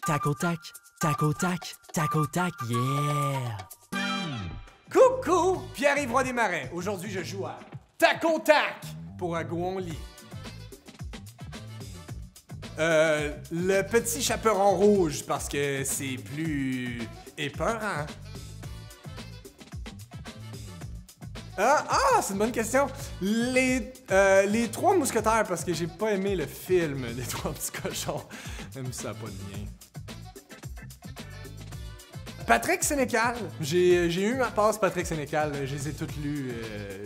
Tac au tac, tac au tac, tac au tac, yeah! Coucou, Pierre-Yves Roy Desmarais. Aujourd'hui, je joue à Tac au Tac pour un go on lit. Euh, le petit chaperon rouge parce que c'est plus épeurant. Ah, ah c'est une bonne question. Les, euh, les trois mousquetaires parce que j'ai pas aimé le film Les trois petits cochons. Même si ça pas de lien. Patrick Sénécal. J'ai eu ma passe Patrick Sénécal. Je les ai toutes lues. euh,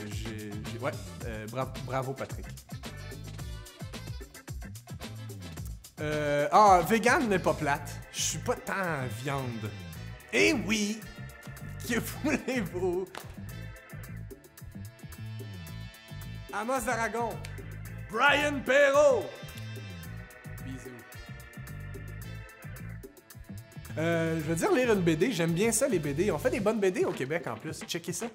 ouais, euh, bra- bravo Patrick. Ah, vegan n'est pas plate. Je suis pas tant viande. Eh oui! Que voulez-vous? Amos d'Aragon. Brian Perrault. Bisous. Euh, je veux dire lire une BD, j'aime bien ça les BD. On fait des bonnes BD au Québec en plus. Checkez ça.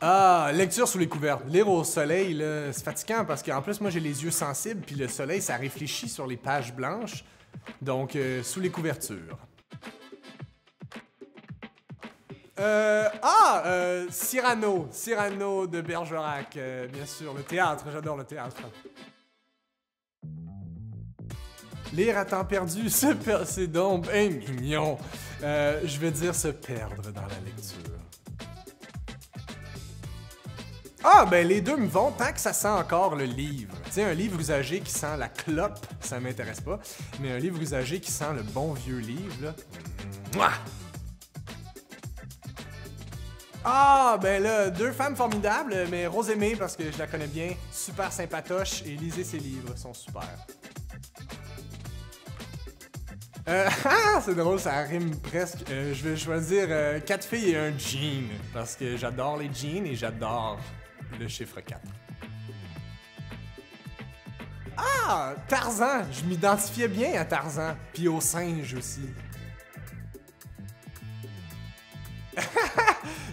Ah, lecture sous les couvertes. Lire au soleil, là, c'est fatigant parce qu'en plus, moi, j'ai les yeux sensibles, puis le soleil, ça réfléchit sur les pages blanches. Donc, euh, sous les couvertures. Euh, ah, euh, Cyrano. Cyrano de Bergerac, euh, bien sûr. Le théâtre, j'adore le théâtre. Lire à temps perdu, se per- c'est donc bien mignon. Euh, je vais dire se perdre dans la lecture. Ah, ben les deux me vont tant que ça sent encore le livre. Tu un livre usagé qui sent la clope, ça m'intéresse pas. Mais un livre usagé qui sent le bon vieux livre, là. Mouah! Ah, ben là, deux femmes formidables, mais Rose Aimée, parce que je la connais bien, super sympatoche, et lisez ses livres, sont super. Euh, ah, c'est drôle, ça rime presque. Euh, je vais choisir euh, quatre filles et un jean, parce que j'adore les jeans et j'adore le chiffre 4. Ah, Tarzan! Je m'identifiais bien à Tarzan, puis au singe aussi.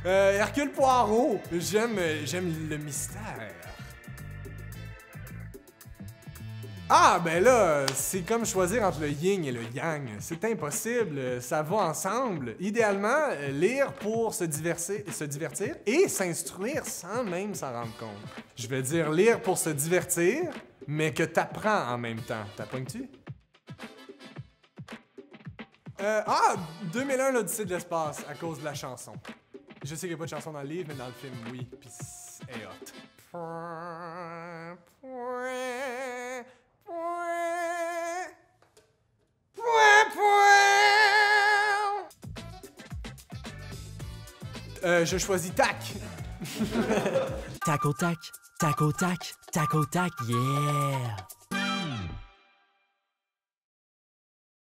Euh, Hercule Poirot, j'aime j'aime le mystère. Ah, ben là, c'est comme choisir entre le yin et le yang. C'est impossible, ça va ensemble. Idéalement, lire pour se divertir et s'instruire sans même s'en rendre compte. Je vais dire lire pour se divertir, mais que t'apprends en même temps. T'apprends-tu? Euh, ah, 2001, l'Odyssée de l'espace, à cause de la chanson. Je sais qu'il n'y a pas de chanson dans le livre, mais dans le film, oui. Puis c'est hot. Euh, je choisis tac. Tac au tac, tac au tac, tac au tac, yeah!